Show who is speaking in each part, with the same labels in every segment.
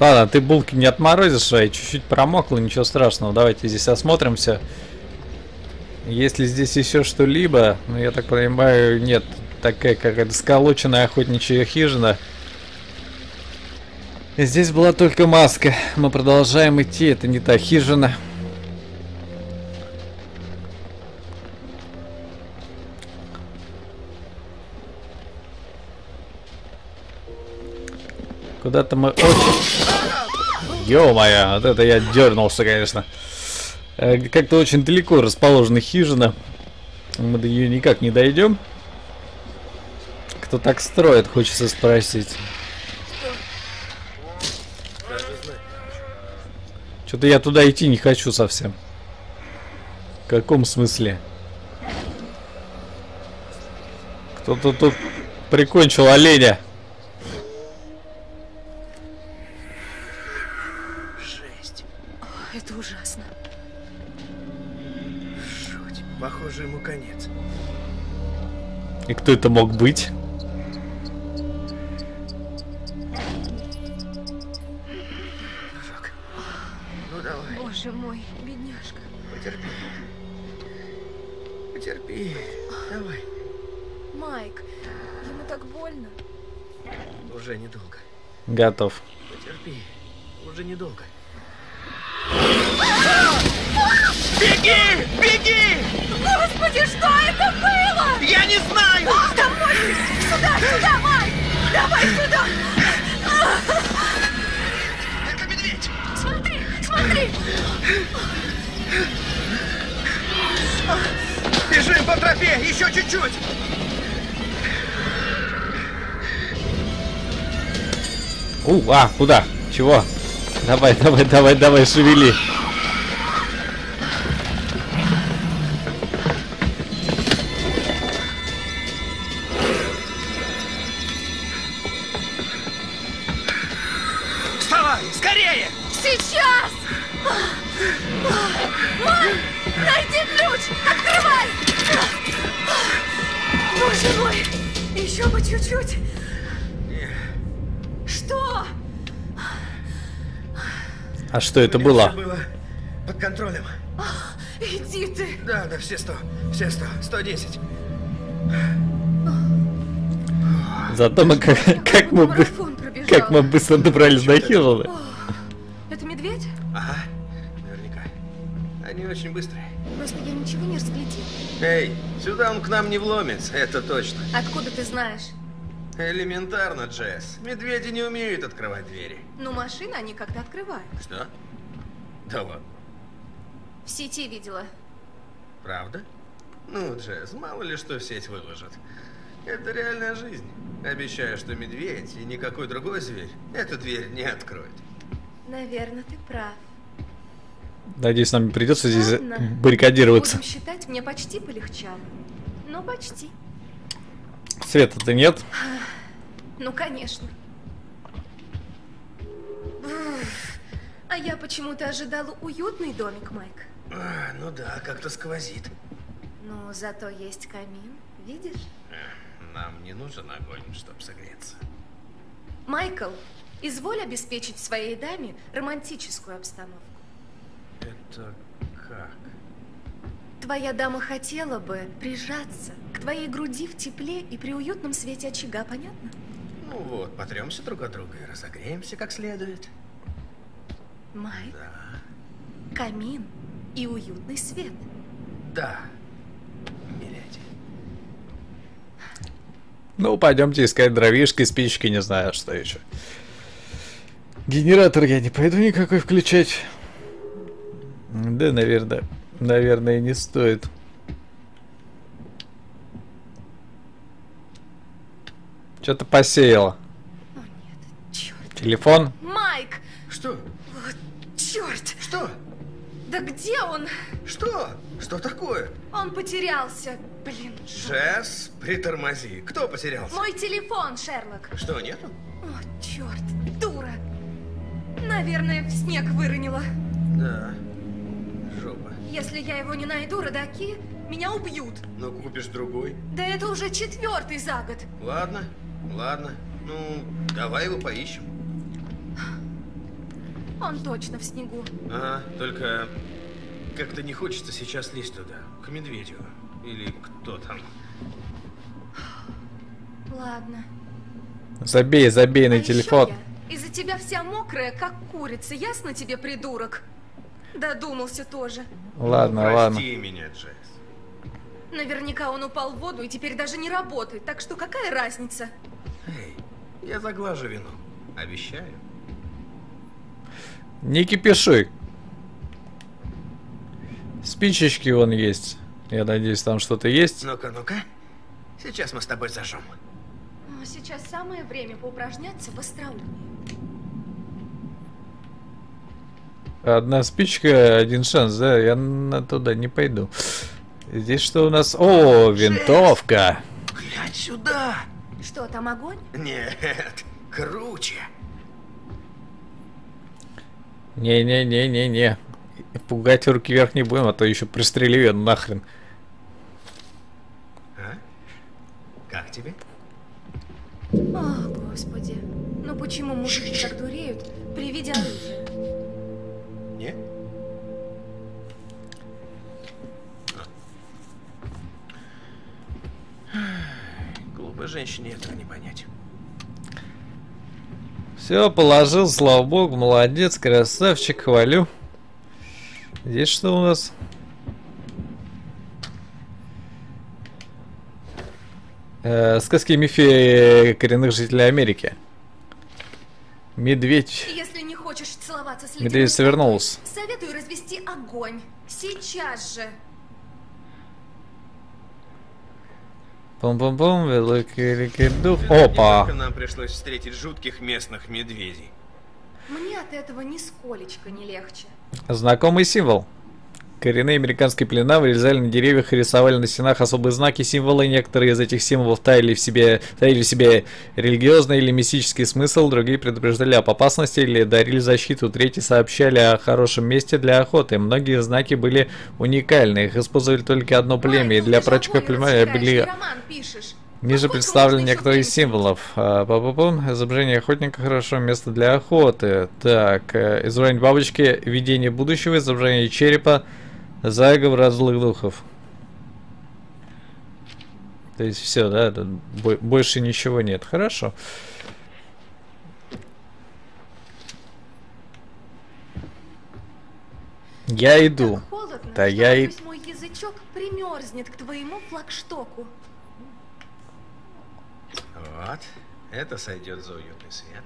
Speaker 1: Ладно, ты булки не отморозишь, а чуть-чуть промокло, ничего страшного. Давайте здесь осмотримся. Если здесь еще что-либо, ну я так понимаю, нет, такая какая-то сколоченная охотничья хижина. Здесь была только маска. Мы продолжаем идти, это не та хижина. Куда-то мы. Ё-моё, вот это я дернулся, конечно. Э, как-то очень далеко расположена хижина. Мы до нее никак не дойдем. Кто так строит, хочется спросить. Что-то я туда идти не хочу совсем. В каком смысле? Кто-то тут прикончил оленя. Кто это мог быть?
Speaker 2: Ну давай,
Speaker 3: Боже мой, бедняжка.
Speaker 2: потерпи. Потерпи. Давай.
Speaker 3: Майк, ему так больно.
Speaker 2: Уже недолго.
Speaker 1: Готов.
Speaker 2: Потерпи. Уже недолго.
Speaker 3: Господи, что это было?
Speaker 2: Не знаю!
Speaker 3: Домой! Сюда, сюда, Майк! Давай сюда!
Speaker 2: Это медведь!
Speaker 3: Смотри, смотри!
Speaker 2: Бежим по тропе! Еще чуть-чуть!
Speaker 1: У, а, куда? Чего? Давай, давай, давай, давай, шевели.
Speaker 3: Сейчас! Майк, найди ключ! Открывай! Боже мой! Еще бы чуть-чуть! Что?
Speaker 1: А что это было?
Speaker 2: было под контролем.
Speaker 3: Иди ты!
Speaker 2: Да, да, все сто. Все сто. Сто десять.
Speaker 1: Зато мы как, как мы как мы быстро добрались до хижины.
Speaker 2: Очень быстрые.
Speaker 3: Просто я ничего не разглядела.
Speaker 2: Эй, сюда он к нам не вломится, это точно.
Speaker 3: Откуда ты знаешь?
Speaker 2: Элементарно, Джесс. Медведи не умеют открывать двери.
Speaker 3: Ну, машины они как-то открывают.
Speaker 2: Что? Да ладно.
Speaker 3: В сети видела.
Speaker 2: Правда? Ну, Джесс, мало ли что в сеть выложат. Это реальная жизнь. Обещаю, что медведь и никакой другой зверь эту дверь не откроет.
Speaker 3: Наверное, ты прав.
Speaker 1: Надеюсь, нам не придется здесь
Speaker 3: Ладно.
Speaker 1: баррикадироваться.
Speaker 3: Будем считать, мне почти полегчало. Ну, почти.
Speaker 1: Света-то нет.
Speaker 3: Ну, конечно. А я почему-то ожидала уютный домик, Майк.
Speaker 2: А, ну да, как-то сквозит.
Speaker 3: Но зато есть камин, видишь?
Speaker 2: Нам не нужен огонь, чтобы согреться.
Speaker 3: Майкл, изволь обеспечить своей даме романтическую обстановку.
Speaker 2: Это как?
Speaker 3: Твоя дама хотела бы прижаться к твоей груди в тепле и при уютном свете очага, понятно?
Speaker 2: Ну вот, потремся друг от друга и разогреемся как следует.
Speaker 3: Майк,
Speaker 2: Да.
Speaker 3: камин и уютный свет.
Speaker 2: Да, миледи.
Speaker 1: Ну, пойдемте искать дровишки, спички, не знаю, что еще. Генератор я не пойду никакой включать. Да, наверное, наверное, не стоит. Что-то посеяло.
Speaker 3: О нет, черт.
Speaker 1: Телефон?
Speaker 3: Майк!
Speaker 2: Что?
Speaker 3: Вот черт!
Speaker 2: Что?
Speaker 3: Да где он?
Speaker 2: Что? Что такое?
Speaker 3: Он потерялся. Блин.
Speaker 2: Джесс, притормози. Кто потерялся?
Speaker 3: Мой телефон, Шерлок.
Speaker 2: Что, нету?
Speaker 3: О, черт, дура. Наверное, в снег выронила.
Speaker 2: Да.
Speaker 3: Если я его не найду, родаки меня убьют.
Speaker 2: Ну, купишь другой.
Speaker 3: Да это уже четвертый за год.
Speaker 2: Ладно, ладно. Ну, давай его поищем.
Speaker 3: Он точно в снегу.
Speaker 2: А, только как-то не хочется сейчас лезть туда, к медведю. Или кто там.
Speaker 3: Ладно.
Speaker 1: Забей, забей
Speaker 3: А
Speaker 1: на телефон.
Speaker 3: Из-за тебя вся мокрая, как курица. Ясно тебе, придурок? Додумался тоже.
Speaker 1: Ладно,
Speaker 2: Прости
Speaker 1: ладно.
Speaker 2: меня, Джесс.
Speaker 3: Наверняка он упал в воду и теперь даже не работает. Так что какая разница?
Speaker 2: Эй, я заглажу вину. Обещаю.
Speaker 1: Не кипишуй. Спичечки вон есть. Я надеюсь, там что-то есть.
Speaker 2: Ну-ка, ну-ка. Сейчас мы с тобой зажжем.
Speaker 3: Сейчас самое время поупражняться в остроумии.
Speaker 1: Одна спичка, один шанс, да? Я на туда не пойду. Здесь что у нас? О, винтовка.
Speaker 2: Глянь сюда.
Speaker 3: Что, там огонь?
Speaker 2: Нет, круче.
Speaker 1: Не-не-не-не-не. Пугать руки вверх не будем, а то еще пристрелю ее нахрен.
Speaker 2: А? Как тебе?
Speaker 3: О, господи. Ну почему мужики так дуреют при виде оружия?
Speaker 2: Глупой женщине этого не понять.
Speaker 1: Все, положил, слава богу, молодец, красавчик, хвалю. Здесь что у нас? Э, сказки и мифы коренных жителей Америки. Медведь.
Speaker 3: Если не хочешь целоваться с
Speaker 1: Медведь свернулся.
Speaker 3: Советую развести огонь. Сейчас же.
Speaker 1: Пум-пум-пум, великий великий дух. Опа!
Speaker 2: только нам пришлось встретить жутких местных медведей.
Speaker 3: Мне от этого нисколечко не легче.
Speaker 1: Знакомый символ. Коренные американские племена вырезали на деревьях и рисовали на стенах особые знаки, символы. Некоторые из этих символов таили в себе, таили в себе религиозный или мистический смысл, другие предупреждали об опасности или дарили защиту, третьи сообщали о хорошем месте для охоты. Многие знаки были уникальны, их использовали только одно племя, и
Speaker 3: Майкл,
Speaker 1: для прочих племен были. Ниже представлены некоторые из символов. А, па-па-пум. Изображение охотника хорошо, место для охоты. Так, э, изображение бабочки, видение будущего, изображение черепа, заговор злых духов. То есть все, да, тут бо- больше ничего нет. Хорошо. Я иду.
Speaker 3: Холодно,
Speaker 1: Да я и-
Speaker 3: мой язычок примерзнет к твоему флагштоку.
Speaker 2: Вот. Это сойдет за уютный свет.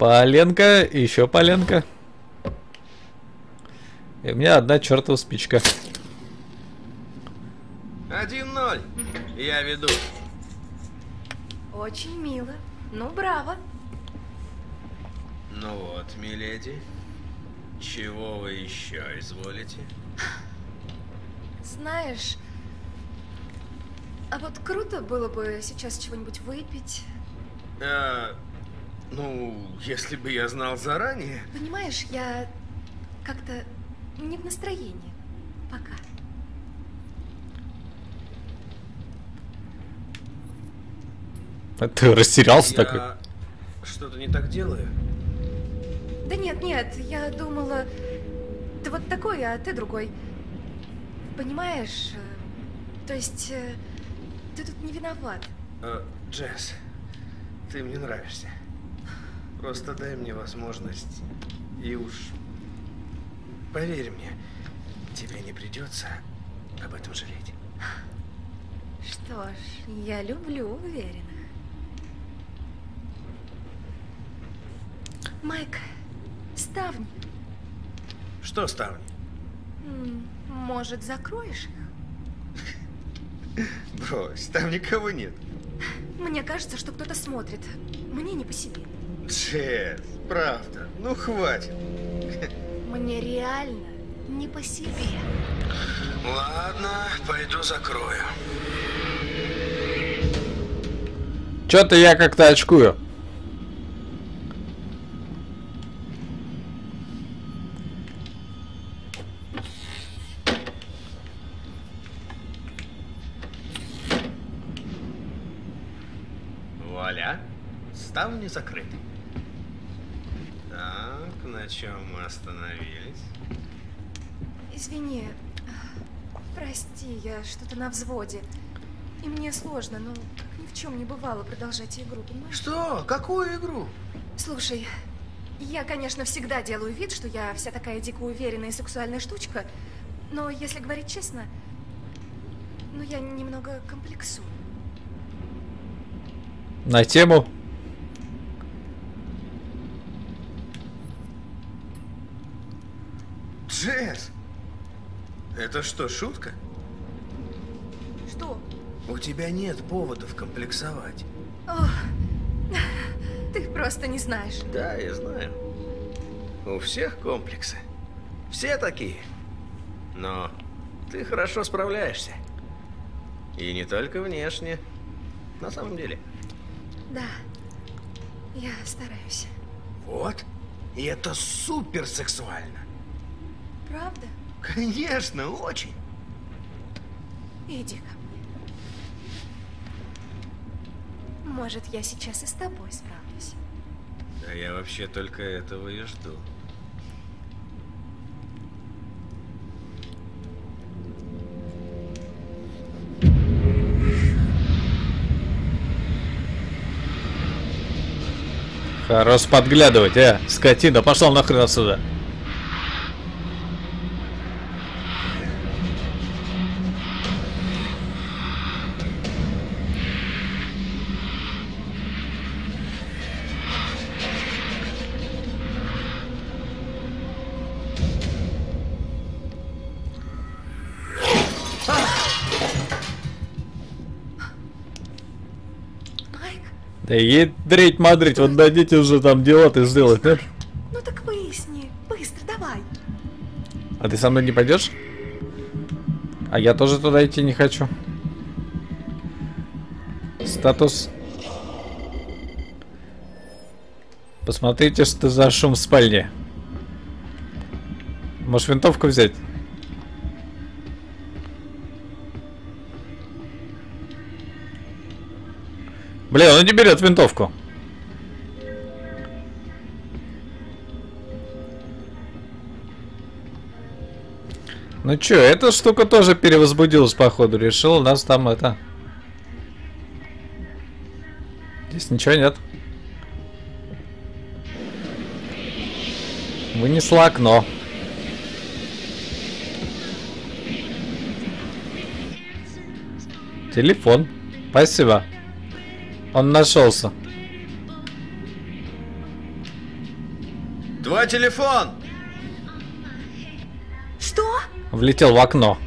Speaker 1: Поленка, еще поленка. И у меня одна чертова спичка.
Speaker 2: 1-0. Я веду.
Speaker 3: Очень мило. Ну, браво.
Speaker 2: Ну вот, миледи. Чего вы еще изволите?
Speaker 3: Знаешь, а вот круто было бы сейчас чего-нибудь выпить.
Speaker 2: А, ну, если бы я знал заранее.
Speaker 3: Понимаешь, я как-то не в настроении. Пока.
Speaker 1: А Ты растерялся
Speaker 2: я
Speaker 1: такой?
Speaker 2: что-то не так делаю.
Speaker 3: Да нет, нет, я думала, ты вот такой, а ты другой. Понимаешь? э, То есть, э, ты тут не виноват.
Speaker 2: А, Джесс, ты мне нравишься. Просто дай мне возможность. И уж поверь мне, тебе не придется об этом жалеть.
Speaker 3: Что ж, я люблю уверенных. Майк, ставни.
Speaker 2: Что ставни?
Speaker 3: Может, закроешь их?
Speaker 2: Брось, там никого нет.
Speaker 3: Мне кажется, что кто-то смотрит. Мне не по себе.
Speaker 2: Джесс, правда, ну хватит.
Speaker 3: Мне реально не по себе.
Speaker 2: Ладно, пойду закрою.
Speaker 1: Чё-то я как-то очкую.
Speaker 2: Вуаля, ставни закрыты. Так, на чем мы остановились?
Speaker 3: Извини. Прости, я что-то на взводе. И мне сложно, но как ни в чем не бывало продолжать игру, понимаешь?
Speaker 2: Что? Какую игру?
Speaker 3: Слушай, я, конечно, всегда делаю вид, что я вся такая дико уверенная и сексуальная штучка, но если говорить честно, ну я немного комплексую.
Speaker 1: На тему.
Speaker 2: Джесс! Это что, шутка?
Speaker 3: Что?
Speaker 2: У тебя нет поводов комплексовать.
Speaker 3: Ох, ты просто не знаешь.
Speaker 2: Да, я знаю. У всех комплексы. Все такие. Но ты хорошо справляешься. И не только внешне. На самом деле.
Speaker 3: Да, я стараюсь.
Speaker 2: Вот. И это супер сексуально.
Speaker 3: Правда?
Speaker 2: Конечно, очень.
Speaker 3: Иди ко мне. Может, я сейчас и с тобой справлюсь.
Speaker 2: А я вообще только этого и жду.
Speaker 1: Хорош подглядывать, э, скотина, пошел нахрен отсюда. Да ядрить, мадрить, вот дадите уже там дела ты сделать, нет?
Speaker 3: ну так выясни. Быстро, давай.
Speaker 1: А ты со мной не пойдешь? А я тоже туда идти не хочу. Статус. Посмотрите, что за шум в спальне. Можешь винтовку взять? Бля, он не берет винтовку. Ну чё, эта штука тоже перевозбудилась, походу. Решил нас там это... Здесь ничего нет. Вынесла окно. Телефон. Спасибо. Он нашелся.
Speaker 2: Твой телефон!
Speaker 3: Что?
Speaker 1: Влетел в окно.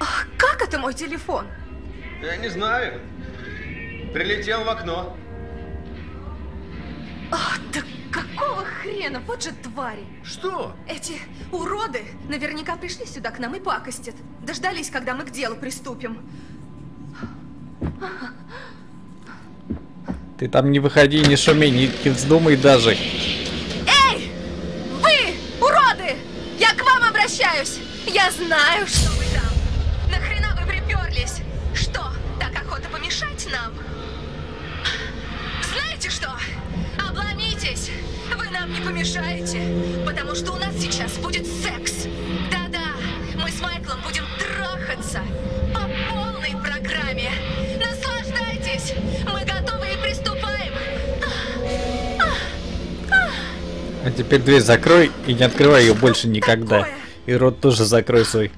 Speaker 3: Ах, как это мой телефон?
Speaker 2: Я не знаю. Прилетел в окно.
Speaker 3: Ах, да какого хрена? Вот же твари.
Speaker 2: Что?
Speaker 3: Эти уроды наверняка пришли сюда к нам и пакостят. Дождались, когда мы к делу приступим.
Speaker 1: Ты там не выходи, не шуми, не, не вздумай даже.
Speaker 3: Эй! Вы, уроды! Я к вам обращаюсь! Я знаю, что вы там! Нахрена вы приперлись? Что, так охота помешать нам? Знаете что? Обломитесь! Вы нам не помешаете, потому что у нас сейчас будет секс. Да-да, мы с Майклом будем трахаться
Speaker 1: теперь дверь закрой и не открывай ее больше никогда. И рот тоже закрой свой.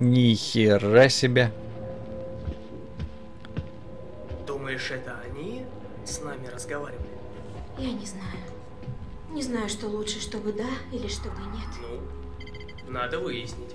Speaker 1: Ни хера себе.
Speaker 4: Думаешь, это они с нами разговаривали?
Speaker 5: Я не знаю. Не знаю, что лучше, чтобы да или чтобы нет.
Speaker 4: Ну, надо выяснить.